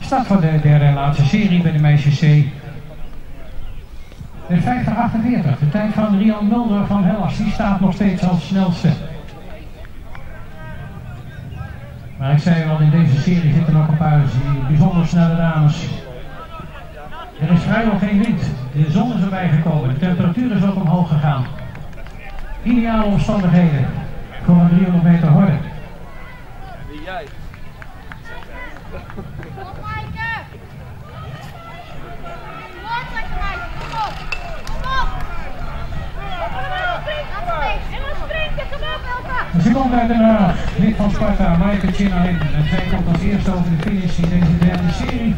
Start voor de derde en laatste serie bij de meisjes C. De 50-48, de tijd van Rian Mulder van Hellas, die staat nog steeds als snelste. Maar ik zei al, in deze serie zitten nog een paar bijzonder snelle dames. Er is vrijwel geen wind. De zon is erbij gekomen. De temperatuur is ook omhoog. Ideale omstandigheden voor een 300 meter horde. Wie jij? Ze komt uit Den Haag, lid van Sparta, Maaike Chinalin. En zij komt als eerste over de finish in deze derde serie.